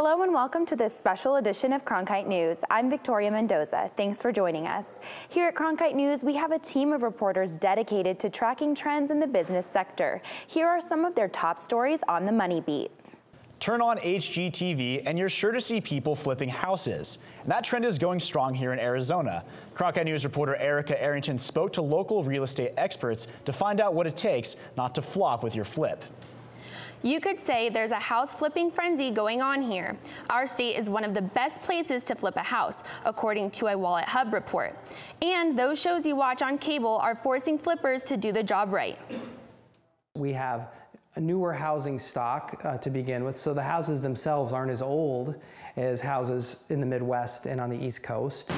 Hello and welcome to this special edition of Cronkite News. I'm Victoria Mendoza. Thanks for joining us. Here at Cronkite News, we have a team of reporters dedicated to tracking trends in the business sector. Here are some of their top stories on the Money Beat. Turn on HGTV and you're sure to see people flipping houses. And that trend is going strong here in Arizona. Cronkite News reporter Erica Arrington spoke to local real estate experts to find out what it takes not to flop with your flip. You could say there's a house flipping frenzy going on here. Our state is one of the best places to flip a house, according to a WalletHub report. And those shows you watch on cable are forcing flippers to do the job right. We have newer housing stock uh, to begin with, so the houses themselves aren't as old as houses in the Midwest and on the East Coast.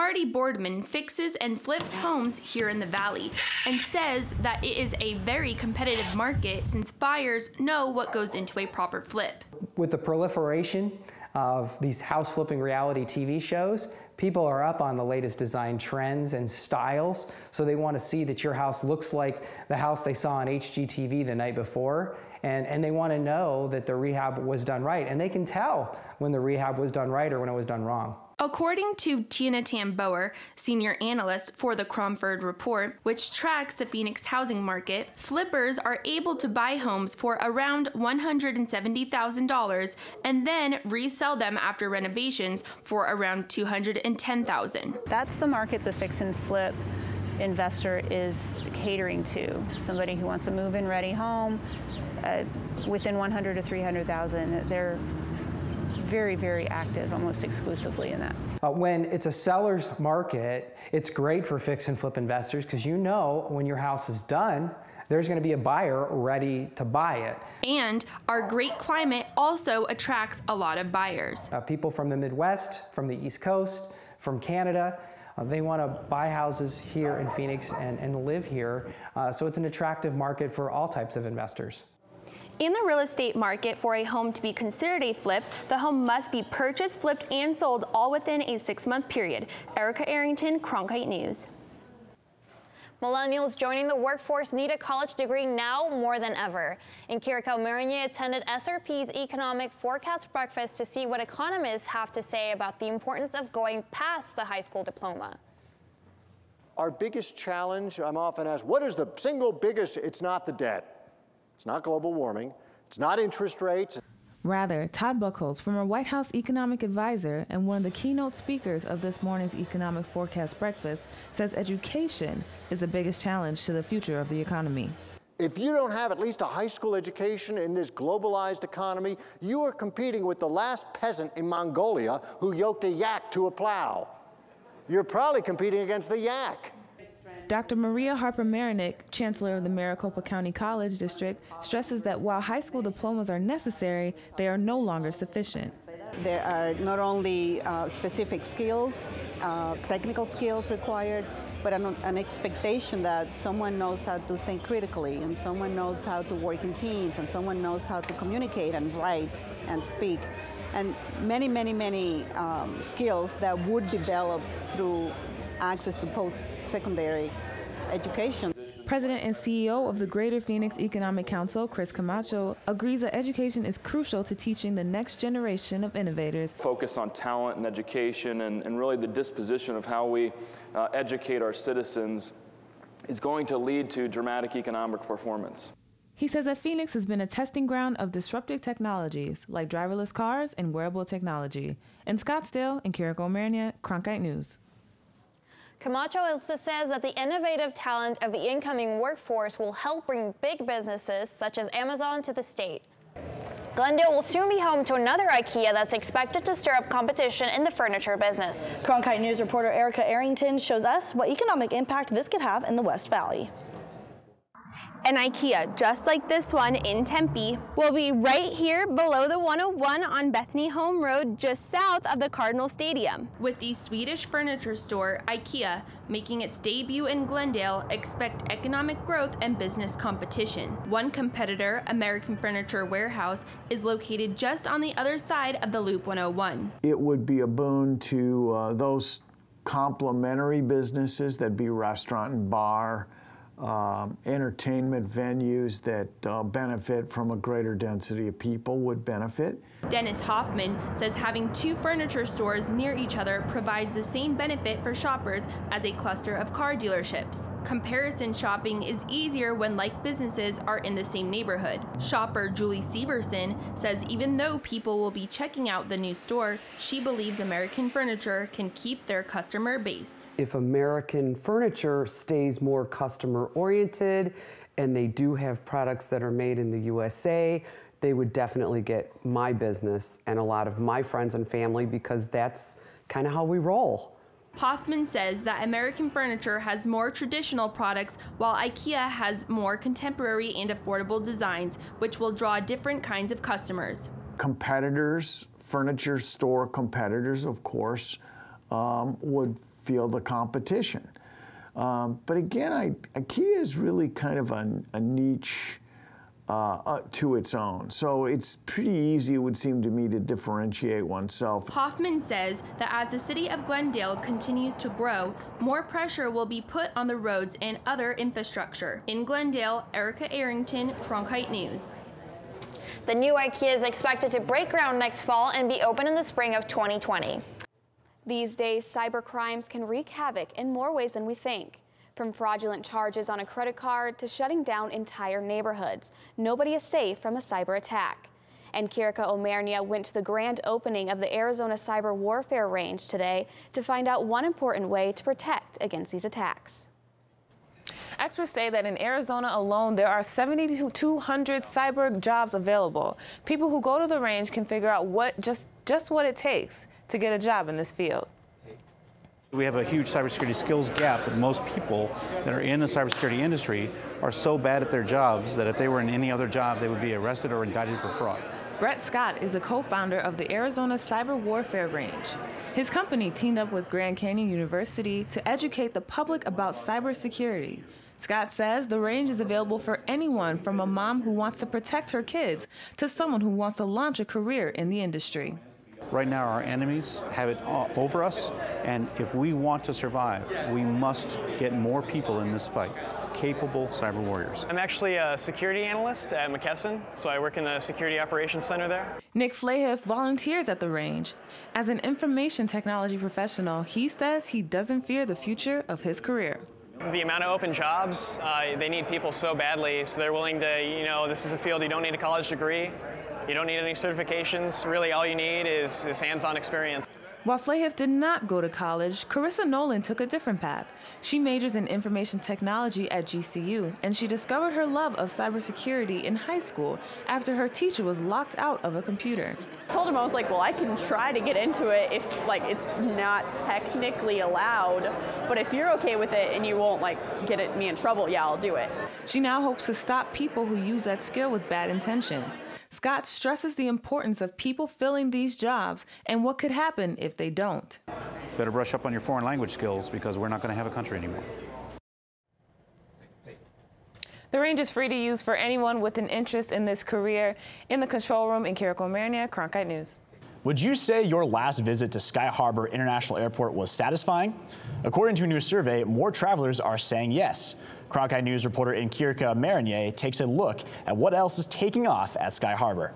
Marty Boardman fixes and flips homes here in the Valley and says that it is a very competitive market since buyers know what goes into a proper flip. With the proliferation of these house flipping reality TV shows, people are up on the latest design trends and styles, so they want to see that your house looks like the house they saw on HGTV the night before, and, and they want to know that the rehab was done right, and they can tell when the rehab was done right or when it was done wrong. According to Tina Tamboer, senior analyst for the Cromford Report, which tracks the Phoenix housing market, flippers are able to buy homes for around $170,000 and then resell them after renovations for around $210,000. That's the market the fix and flip investor is catering to. Somebody who wants a move-in ready home uh, within 100 to 300,000. They're very, very active, almost exclusively in that. Uh, when it's a seller's market, it's great for fix and flip investors because you know when your house is done, there's going to be a buyer ready to buy it. And our great climate also attracts a lot of buyers. Uh, people from the Midwest, from the East Coast, from Canada, uh, they want to buy houses here in Phoenix and, and live here. Uh, so it's an attractive market for all types of investors. In the real estate market, for a home to be considered a flip, the home must be purchased, flipped, and sold all within a six-month period. Erica Arrington, Cronkite News. Millennials joining the workforce need a college degree now more than ever. Enkiriko Marinier attended SRP's Economic Forecast Breakfast to see what economists have to say about the importance of going past the high school diploma. Our biggest challenge, I'm often asked, what is the single biggest? It's not the debt. It's not global warming. It's not interest rates. Rather, Todd Buchholz, former White House economic advisor and one of the keynote speakers of this morning's economic forecast breakfast, says education is the biggest challenge to the future of the economy. If you don't have at least a high school education in this globalized economy, you are competing with the last peasant in Mongolia who yoked a yak to a plow. You're probably competing against the yak. Dr. Maria Harper Marinick, Chancellor of the Maricopa County College District, stresses that while high school diplomas are necessary, they are no longer sufficient. There are not only uh, specific skills, uh, technical skills required, but an, an, expectation that someone knows how to think critically and someone knows how to work in teams and someone knows how to communicate and write and speak and many, many, many um, skills that would develop through access to post-secondary education. President and CEO of the Greater Phoenix Economic Council, Chris Camacho, agrees that education is crucial to teaching the next generation of innovators. Focus on talent and education and, and really the disposition of how we uh, educate our citizens is going to lead to dramatic economic performance. He says that Phoenix has been a testing ground of disruptive technologies like driverless cars and wearable technology. In Scottsdale, Enkiriko Marinier, Cronkite News. Camacho also says that the innovative talent of the incoming workforce will help bring big businesses such as Amazon to the state. Glendale will soon be home to another IKEA that's expected to stir up competition in the furniture business. Cronkite News reporter Erica Arrington shows us what economic impact this could have in the West Valley. An IKEA just like this one in Tempe will be right here below the 101 on Bethany Home Road just south of the Cardinal Stadium. With the Swedish furniture store IKEA making its debut in Glendale, expect economic growth and business competition. One competitor, American Furniture Warehouse, is located just on the other side of the Loop 101. It would be a boon to uh, those complementary businesses that'd be restaurant and bar, um, entertainment venues that uh, benefit from a greater density of people would benefit. Dennis Hoffman says having two furniture stores near each other provides the same benefit for shoppers as a cluster of car dealerships. Comparison shopping is easier when like businesses are in the same neighborhood. Shopper Julie Severson says even though people will be checking out the new store, she believes American Furniture can keep their customer base. If American Furniture stays more customer oriented and they do have products that are made in the USA, they would definitely get my business and a lot of my friends and family because that's kind of how we roll. Hoffman says that American Furniture has more traditional products while IKEA has more contemporary and affordable designs, which will draw different kinds of customers. Competitors, furniture store competitors, of course, um, would feel the competition. Um, but again, I, IKEA is really kind of a, a niche uh, uh, to its own. So it's pretty easy, it would seem to me, to differentiate oneself. Hoffman says that as the city of Glendale continues to grow, more pressure will be put on the roads and other infrastructure. In Glendale, Erica Arrington, Cronkite News. The new IKEA is expected to break ground next fall and be open in the spring of 2020. These days, cyber crimes can wreak havoc in more ways than we think. From fraudulent charges on a credit card to shutting down entire neighborhoods, nobody is safe from a cyber attack. And Kirika Omernia went to the grand opening of the Arizona Cyber Warfare Range today to find out one important way to protect against these attacks. Experts say that in Arizona alone, there are 7,200 cyber jobs available. People who go to the range can figure out what just, just what it takes to get a job in this field. We have a huge cybersecurity skills gap. But most people that are in the cybersecurity industry are so bad at their jobs that if they were in any other job, they would be arrested or indicted for fraud. Brett Scott is the co-founder of the Arizona Cyber Warfare Range. His company teamed up with Grand Canyon University to educate the public about cybersecurity. Scott says the range is available for anyone from a mom who wants to protect her kids to someone who wants to launch a career in the industry. Right now, our enemies have it over us, and if we want to survive, we must get more people in this fight capable cyber warriors. I'm actually a security analyst at McKesson, so I work in the security operations center there. Nick Flahiff volunteers at the range. As an information technology professional, he says he doesn't fear the future of his career. The amount of open jobs, uh, they need people so badly, so they're willing to, you know, this is a field you don't need a college degree. You don't need any certifications. Really, all you need is, is hands-on experience. While Flahiff did not go to college, Carissa Nolan took a different path. She majors in information technology at GCU, and she discovered her love of cybersecurity in high school after her teacher was locked out of a computer. I told him I was like, well, I can try to get into it if like it's not technically allowed, but if you're okay with it and you won't like get it, me in trouble, yeah, I'll do it. She now hopes to stop people who use that skill with bad intentions. Scott stresses the importance of people filling these jobs and what could happen if they don't. Better brush up on your foreign language skills because we're not going to have a country anymore. The range is free to use for anyone with an interest in this career. In the control room in Kiriko Marina, Cronkite News. Would you say your last visit to Sky Harbor International Airport was satisfying? According to a new survey, more travelers are saying yes. Cronkite News reporter Inkirka Marinier takes a look at what else is taking off at Sky Harbor.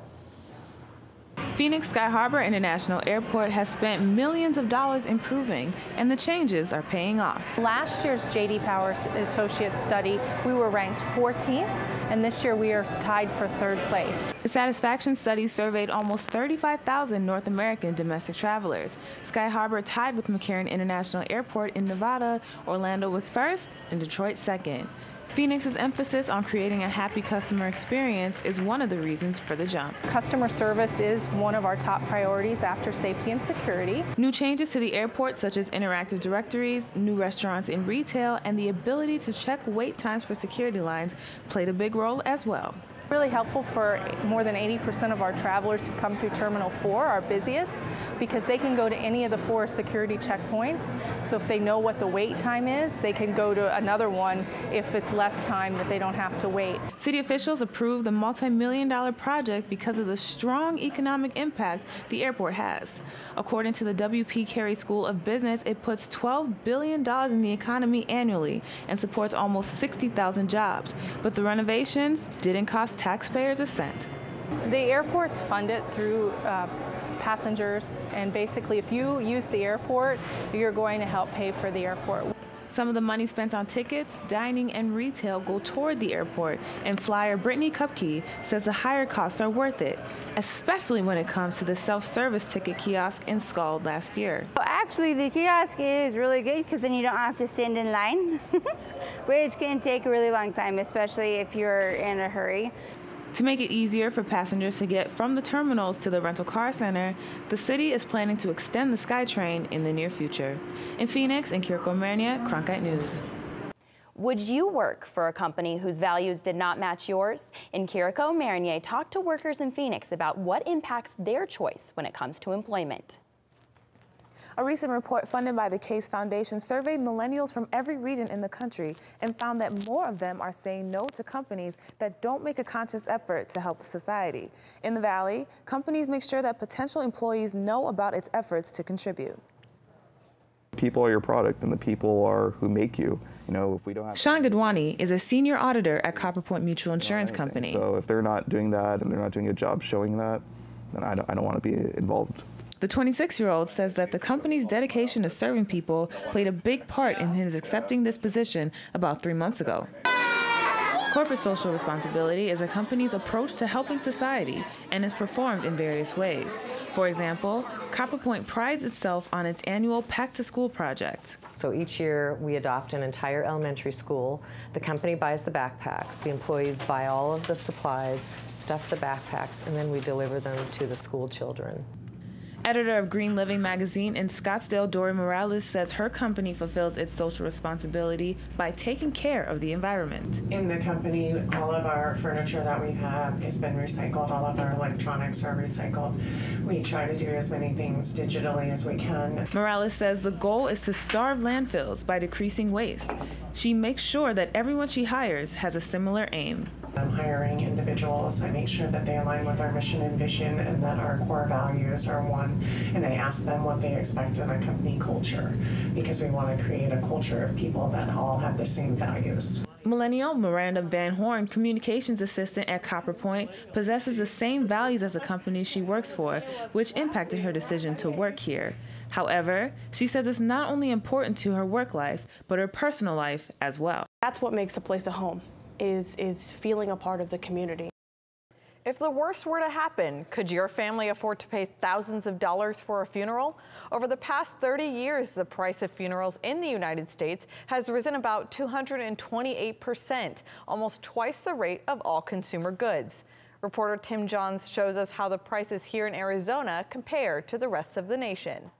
Phoenix Sky Harbor International Airport has spent millions of dollars improving, and the changes are paying off. Last year's J.D. Power Associates study, we were ranked 14th, and this year we are tied for third place. The satisfaction study surveyed almost 35,000 North American domestic travelers. Sky Harbor tied with McCarran International Airport in Nevada. Orlando was first, and Detroit second. Phoenix's emphasis on creating a happy customer experience is one of the reasons for the jump. Customer service is one of our top priorities after safety and security. New changes to the airport, such as interactive directories, new restaurants in retail, and the ability to check wait times for security lines, played a big role as well. Really helpful for more than 80% of our travelers who come through Terminal 4, our busiest, because they can go to any of the four security checkpoints. So if they know what the wait time is, they can go to another one if it's less time that they don't have to wait. City officials approved the multi-million dollar project because of the strong economic impact the airport has. According to the W.P. Carey School of Business, it puts $12 billion in the economy annually and supports almost 60,000 jobs. But the renovations didn't cost taxpayers a cent. The airport's fund it through uh, passengers, and basically, if you use the airport, you're going to help pay for the airport. Some of the money spent on tickets, dining, and retail go toward the airport, and flyer Brittany Kupke says the higher costs are worth it, especially when it comes to the self-service ticket kiosk installed last year. Well, actually, the kiosk is really good because then you don't have to stand in line, which can take a really long time, especially if you're in a hurry. To make it easier for passengers to get from the terminals to the rental car center, the city is planning to extend the SkyTrain in the near future. In Phoenix, and Kiriko Marnia, Cronkite News. Would you work for a company whose values did not match yours? Nkiriko Marnier talked to workers in Phoenix about what impacts their choice when it comes to employment. A recent report funded by the Case Foundation surveyed millennials from every region in the country and found that more of them are saying no to companies that don't make a conscious effort to help society. In the Valley, companies make sure that potential employees know about its efforts to contribute. People are your product and the people are who make you. You know, if we don't have Sean Gadwani is a senior auditor at Copperpoint Mutual Insurance Company. So if they're not doing that and they're not doing a job showing that, then I don't, I don't want to be involved. The 26 year old says that the company's dedication to serving people played a big part in his accepting this position about three months ago. Corporate social responsibility is a company's approach to helping society and is performed in various ways. For example, Copperpoint prides itself on its annual Pack to School project. So each year we adopt an entire elementary school. The company buys the backpacks, the employees buy all of the supplies, stuff the backpacks, and then we deliver them to the school children. Editor of Green Living magazine in Scottsdale, Dory Morales says her company fulfills its social responsibility by taking care of the environment. In the company, all of our furniture that we have has been recycled, all of our electronics are recycled. We try to do as many things digitally as we can. Morales says the goal is to starve landfills by decreasing waste. She makes sure that everyone she hires has a similar aim. I'm hiring individuals. I make sure that they align with our mission and vision and that our core values are one. And I ask them what they expect in a company culture because we want to create a culture of people that all have the same values. Millennial Miranda Van Horn, communications assistant at Copperpoint, possesses the same values as the company she works for, which impacted her decision to work here. However, she says it's not only important to her work life, but her personal life as well. That's what makes a place a home is, is feeling a part of the community. If the worst were to happen, could your family afford to pay thousands of dollars for a funeral? Over the past 30 years, the price of funerals in the United States has risen about 228%, almost twice the rate of all consumer goods. Reporter Tim Johns shows us how the prices here in Arizona compare to the rest of the nation.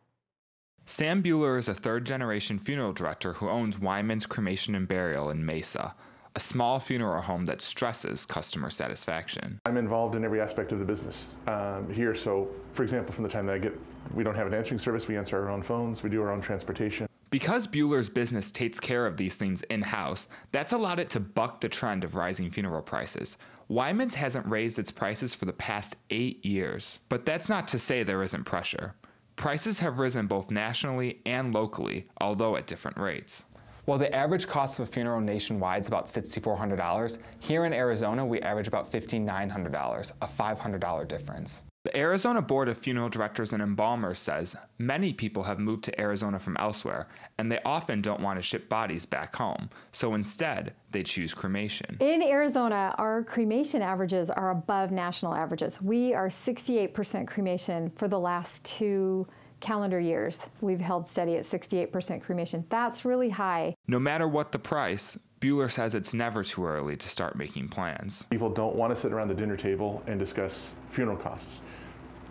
Sam Bueller is a third generation funeral director who owns Wyman's Cremation and Burial in Mesa a small funeral home that stresses customer satisfaction. I'm involved in every aspect of the business um, here. So, for example, from the time that I get, we don't have an answering service, we answer our own phones, we do our own transportation. Because Bueller's business takes care of these things in house, that's allowed it to buck the trend of rising funeral prices. Wyman's hasn't raised its prices for the past eight years. But that's not to say there isn't pressure. Prices have risen both nationally and locally, although at different rates. While the average cost of a funeral nationwide is about $6,400, here in Arizona we average about $5,900, a $500 difference. The Arizona Board of Funeral Directors and Embalmers says many people have moved to Arizona from elsewhere, and they often don't want to ship bodies back home, so instead, they choose cremation. In Arizona, our cremation averages are above national averages. We are 68% cremation for the last two calendar years, we've held steady at 68% cremation. That's really high. No matter what the price, Bueller says it's never too early to start making plans. People don't want to sit around the dinner table and discuss funeral costs.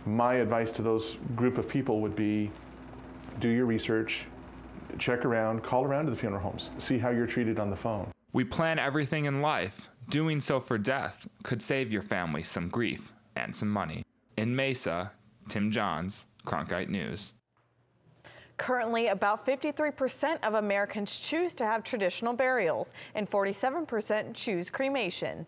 My advice to those group of people would be do your research, check around, call around to the funeral homes, see how you're treated on the phone. We plan everything in life, Doing so for death could save your family some grief and some money. In Mesa, Tim Johns, Cronkite News. Currently, about 53% of Americans choose to have traditional burials, and 47% choose cremation.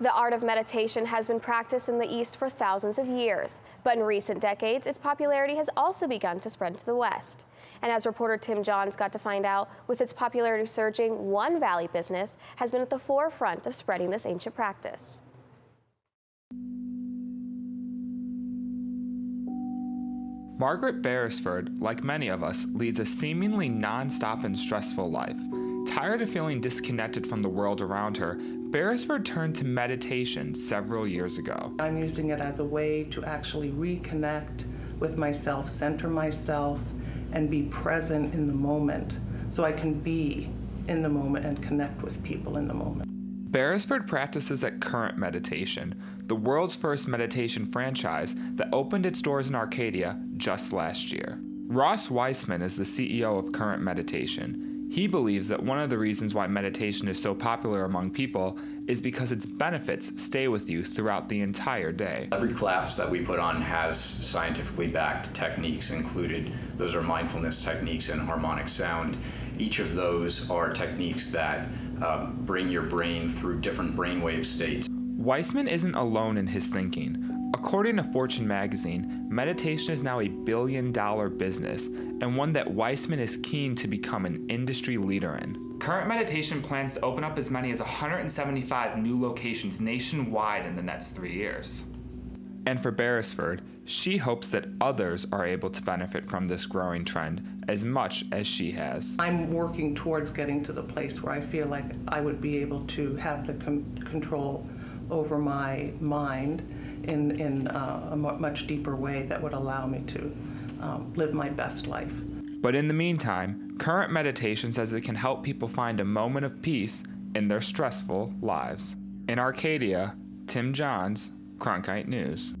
The art of meditation has been practiced in the East for thousands of years, but in recent decades, its popularity has also begun to spread to the West. And as reporter Tim Johns got to find out, with its popularity surging, One Valley Business has been at the forefront of spreading this ancient practice. Margaret Beresford, like many of us, leads a seemingly nonstop and stressful life. Tired of feeling disconnected from the world around her, Beresford turned to meditation several years ago. I'm using it as a way to actually reconnect with myself, center myself, and be present in the moment so I can be in the moment and connect with people in the moment. Beresford practices at Current Meditation, the world's first meditation franchise that opened its doors in Arcadia just last year. Ross Weissman is the CEO of Current Meditation. He believes that one of the reasons why meditation is so popular among people is because its benefits stay with you throughout the entire day. Every class that we put on has scientifically backed techniques included. Those are mindfulness techniques and harmonic sound. Each of those are techniques that uh, bring your brain through different brainwave states. Weissman isn't alone in his thinking. According to Fortune magazine, meditation is now a billion dollar business and one that Weissman is keen to become an industry leader in. Current Meditation plans to open up as many as 175 new locations nationwide in the next three years. And for Beresford, she hopes that others are able to benefit from this growing trend as much as she has. I'm working towards getting to the place where I feel like I would be able to have the control over my mind in, in uh, a much deeper way that would allow me to um, live my best life. But in the meantime, current meditation says it can help people find a moment of peace in their stressful lives. In Arcadia, Tim Johns, Cronkite News.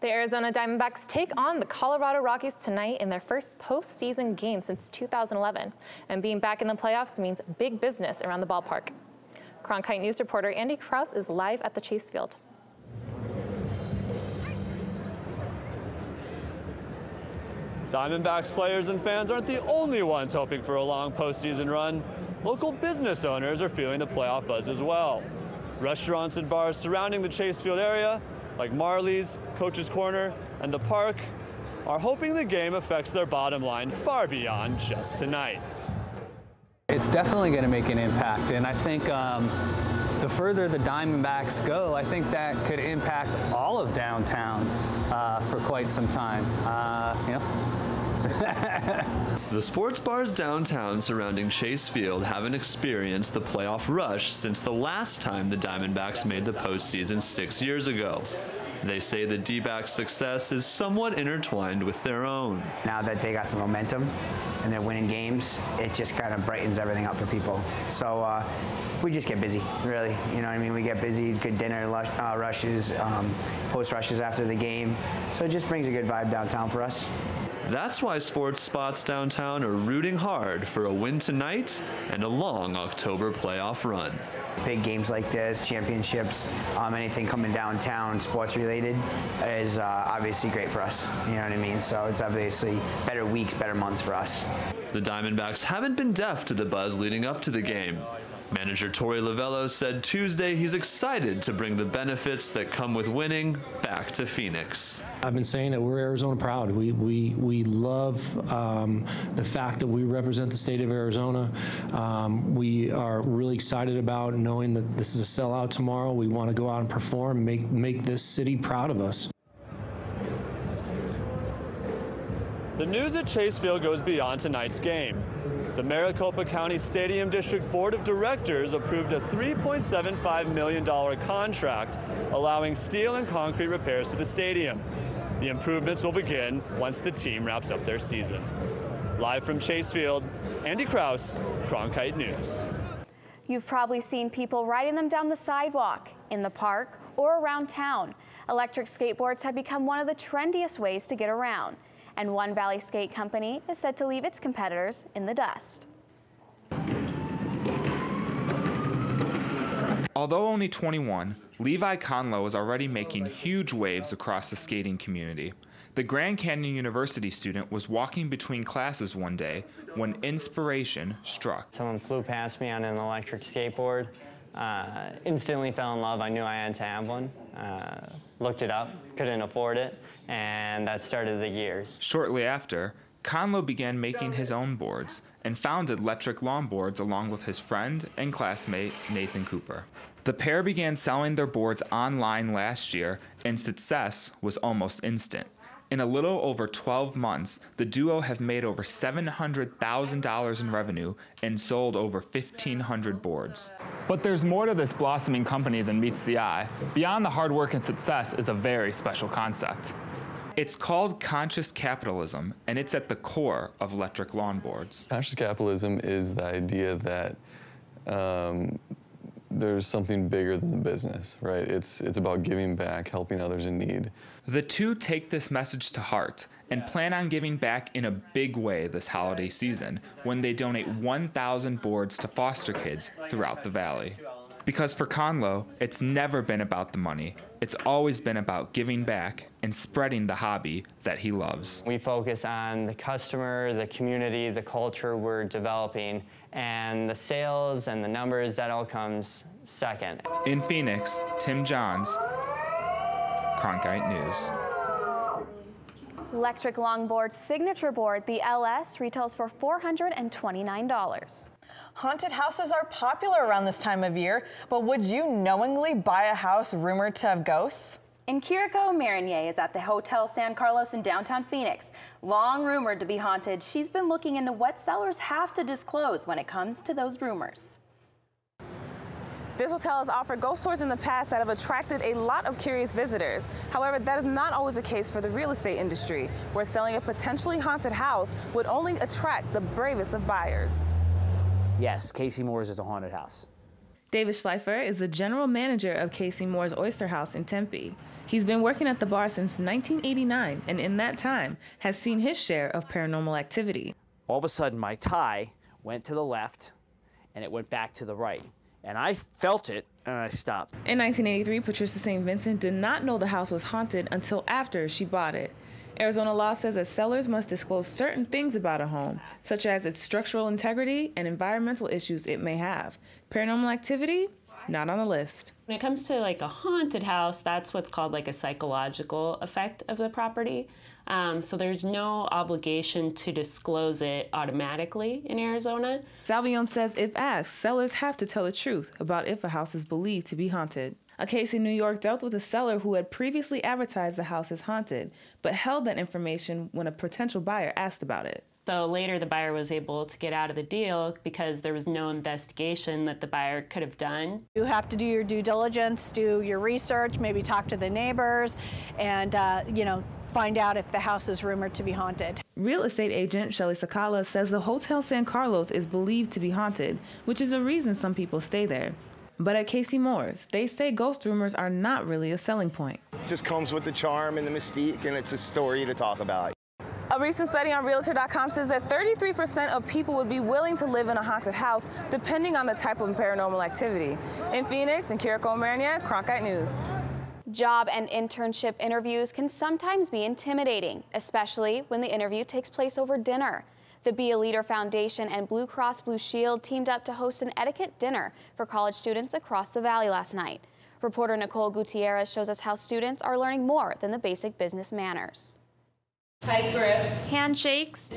The Arizona Diamondbacks take on the Colorado Rockies tonight in their first postseason game since 2011. And being back in the playoffs means big business around the ballpark. Cronkite News reporter Andy Kraus is live at the Chase Field. Diamondbacks players and fans aren't the only ones hoping for a long postseason run. Local business owners are feeling the playoff buzz as well. Restaurants and bars surrounding the Chase Field area, like Marley's, Coach's Corner, and the park, are hoping the game affects their bottom line far beyond just tonight. It's definitely going to make an impact, and I think um, the further the Diamondbacks go, I think that could impact all of downtown uh, for quite some time. Uh, you know. the sports bars downtown surrounding Chase Field haven't experienced the playoff rush since the last time the Diamondbacks made the postseason six years ago. They say the D-backs' success is somewhat intertwined with their own. Now that they got some momentum and they're winning games, it just kind of brightens everything up for people. So uh, we just get busy, really. You know what I mean? We get busy, good dinner uh, rushes, um, post rushes after the game. So it just brings a good vibe downtown for us. That's why sports spots downtown are rooting hard for a win tonight and a long October playoff run. Big games like this, championships, um, anything coming downtown sports related is uh, obviously great for us. You know what I mean? So it's obviously better weeks, better months for us. The Diamondbacks haven't been deaf to the buzz leading up to the game. Manager Torey Lovullo said Tuesday he's excited to bring the benefits that come with winning back to Phoenix. I've been saying that we're Arizona proud. We we we love um, the fact that we represent the state of Arizona. Um, we are really excited about knowing that this is a sellout tomorrow. We want to go out and perform, make make this city proud of us. The news at Chase Field goes beyond tonight's game. The Maricopa County Stadium District Board of Directors approved a $3.75 million contract allowing steel and concrete repairs to the stadium. The improvements will begin once the team wraps up their season. Live from Chase Field, Andy Kraus, Cronkite News. You've probably seen people riding them down the sidewalk, in the park, or around town. Electric skateboards have become one of the trendiest ways to get around and One Valley Skate Company is set to leave its competitors in the dust. Although only 21, Levi Conlow is already making huge waves across the skating community. The Grand Canyon University student was walking between classes one day when inspiration struck. Someone flew past me on an electric skateboard. Uh, instantly fell in love. I knew I had to have one. Uh, looked it up, couldn't afford it, and that started the years. Shortly after, Conlow began making his own boards and founded Electric Longboards along with his friend and classmate Nathan Cooper. The pair began selling their boards online last year, and success was almost instant. In a little over 12 months, the duo have made over $700,000 in revenue and sold over 1,500 boards. But there's more to this blossoming company than meets the eye. Beyond the hard work and success is a very special concept. It's called conscious capitalism, and it's at the core of Electric Longboards. Conscious capitalism is the idea that um, there's something bigger than the business, right? It's, it's about giving back, helping others in need. The two take this message to heart and plan on giving back in a big way this holiday season when they donate 1,000 boards to foster kids throughout the valley. Because for Conlow, it's never been about the money. It's always been about giving back and spreading the hobby that he loves. We focus on the customer, the community, the culture we're developing, and the sales and the numbers, that all comes second. In Phoenix, Tim Johns, Cronkite News. Electric Longboard's signature board, the LS, retails for $429. Haunted houses are popular around this time of year, but would you knowingly buy a house rumored to have ghosts? And Kiriko Marinier is at the Hotel San Carlos in downtown Phoenix. Long rumored to be haunted, she's been looking into what sellers have to disclose when it comes to those rumors. This hotel has offered ghost tours in the past that have attracted a lot of curious visitors. However, that is not always the case for the real estate industry, where selling a potentially haunted house would only attract the bravest of buyers. Yes, Casey Moore's is a haunted house. David Schleifer is the general manager of Casey Moore's Oyster House in Tempe. He's been working at the bar since 1989 and in that time has seen his share of paranormal activity. All of a sudden, my tie went to the left and it went back to the right. And I felt it and I stopped. In 1983, Patricia St. Vincent did not know the house was haunted until after she bought it. Arizona law says that sellers must disclose certain things about a home, such as its structural integrity and environmental issues it may have. Paranormal activity? Not on the list. When it comes to like a haunted house, that's what's called like a psychological effect of the property. Um, so there's no obligation to disclose it automatically in Arizona. Salvion says if asked, sellers have to tell the truth about if a house is believed to be haunted. A case in New York dealt with a seller who had previously advertised the house as haunted, but held that information when a potential buyer asked about it. So later, the buyer was able to get out of the deal because there was no investigation that the buyer could have done. You have to do your due diligence, do your research, maybe talk to the neighbors, and uh, you know find out if the house is rumored to be haunted. Real estate agent Shelly Sakala says the Hotel San Carlos is believed to be haunted, which is a reason some people stay there. But at Casey Moore's, they say ghost rumors are not really a selling point. It just comes with the charm and the mystique, and it's a story to talk about. A recent study on Realtor.com says that 33% of people would be willing to live in a haunted house, depending on the type of paranormal activity. In Phoenix, and Kiriko Marinier, Cronkite News. Job and internship interviews can sometimes be intimidating, especially when the interview takes place over dinner. The Be a Leader Foundation and Blue Cross Blue Shield teamed up to host an etiquette dinner for college students across the valley last night. Reporter Nicole Gutierrez shows us how students are learning more than the basic business manners. Tight grip. Handshakes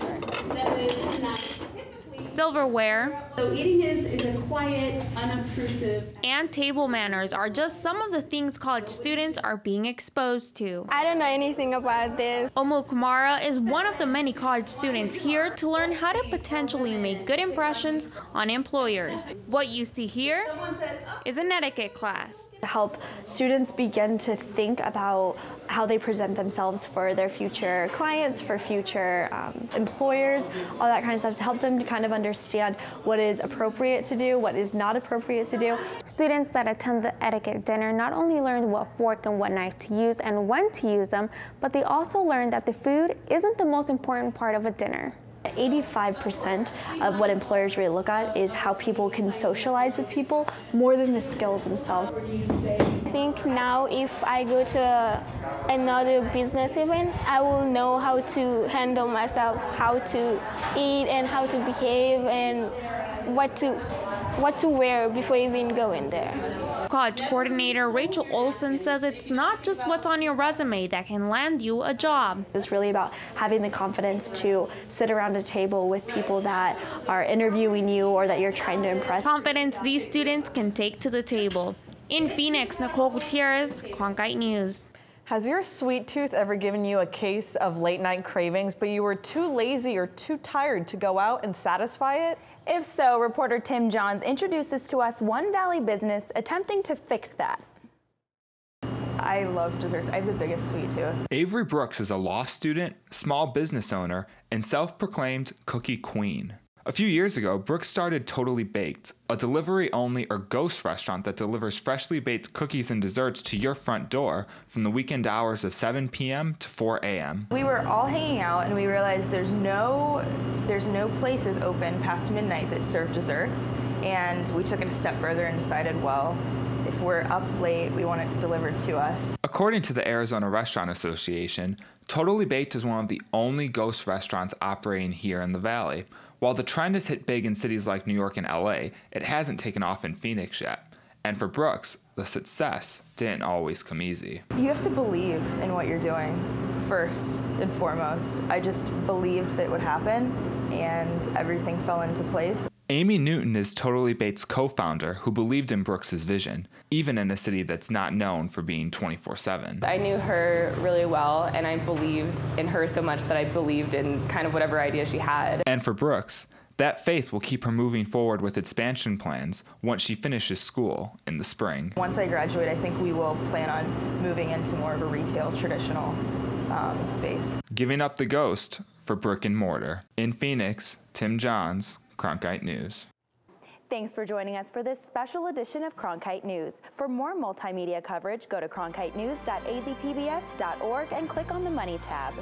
silverware. So eating is, is a quiet, unobtrusive. And table manners are just some of the things college students are being exposed to. I don't know anything about this. Omo Kumara is one of the many college students here to learn how to potentially make good impressions on employers. What you see here oh. is an etiquette class. To help students begin to think about how they present themselves for their future clients, for future um, employers, all that kind of stuff, to help them to kind of understand what is appropriate to do, what is not appropriate to do. Students that attend the etiquette dinner not only learn what fork and what knife to use and when to use them, but they also learn that the food isn't the most important part of a dinner. 85% of what employers really look at is how people can socialize with people more than the skills themselves. I think now if I go to another business event, I will know how to handle myself, how to eat and how to behave and what to what to wear before even going there. College coordinator Rachel Olson says it's not just what's on your resume that can land you a job. It's really about having the confidence to sit around a table with people that are interviewing you or that you're trying to impress. Confidence these students can take to the table. In Phoenix, Nicole Gutierrez, Cronkite News. Has your sweet tooth ever given you a case of late night cravings, but you were too lazy or too tired to go out and satisfy it? If so, reporter Tim Johns introduces to us one Valley business attempting to fix that. I love desserts. I have the biggest sweet tooth. Avery Brooks is a law student, small business owner, and self proclaimed cookie queen. A few years ago, Brooks started Totally Baked, a delivery only or ghost restaurant that delivers freshly baked cookies and desserts to your front door from the weekend hours of 7 p.m. to 4 a.m. We were all hanging out and we realized there's no there's no places open past midnight that serve desserts and we took it a step further and decided, well, if we're up late, we want it delivered to us. According to the Arizona Restaurant Association, Totally Baked is one of the only ghost restaurants operating here in the valley. While the trend has hit big in cities like New York and LA, it hasn't taken off in Phoenix yet. And for Brooks, the success didn't always come easy. You have to believe in what you're doing first and foremost. I just believed that it would happen and everything fell into place. Amy Newton is Totally Baked's co founder who believed in Brooks's vision, even in a city that's not known for being 24 7. I knew her really well, and I believed in her so much that I believed in kind of whatever idea she had. And for Brooks, that faith will keep her moving forward with expansion plans once she finishes school in the spring. Once I graduate, I think we will plan on moving into more of a retail, traditional um, space. Giving up the ghost for brick and mortar. In Phoenix, Tim Johns, Cronkite News. Thanks for joining us for this special edition of Cronkite News. For more multimedia coverage, go to cronkitenews.azpbs.org and click on the Money tab.